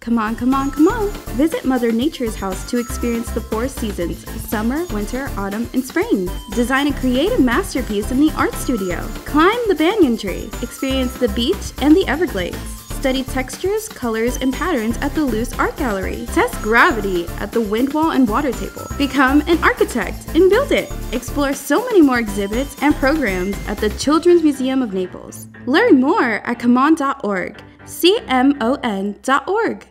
Come on, come on, come on. Visit Mother Nature's house to experience the four seasons summer, winter, autumn, and spring. Design a creative masterpiece in the art studio. Climb the banyan tree. Experience the beach and the Everglades. Study textures, colors, and patterns at the Loose Art Gallery. Test gravity at the wind wall and water table. Become an architect and build it. Explore so many more exhibits and programs at the Children's Museum of Naples. Learn more at CMON.org. C M O N.org.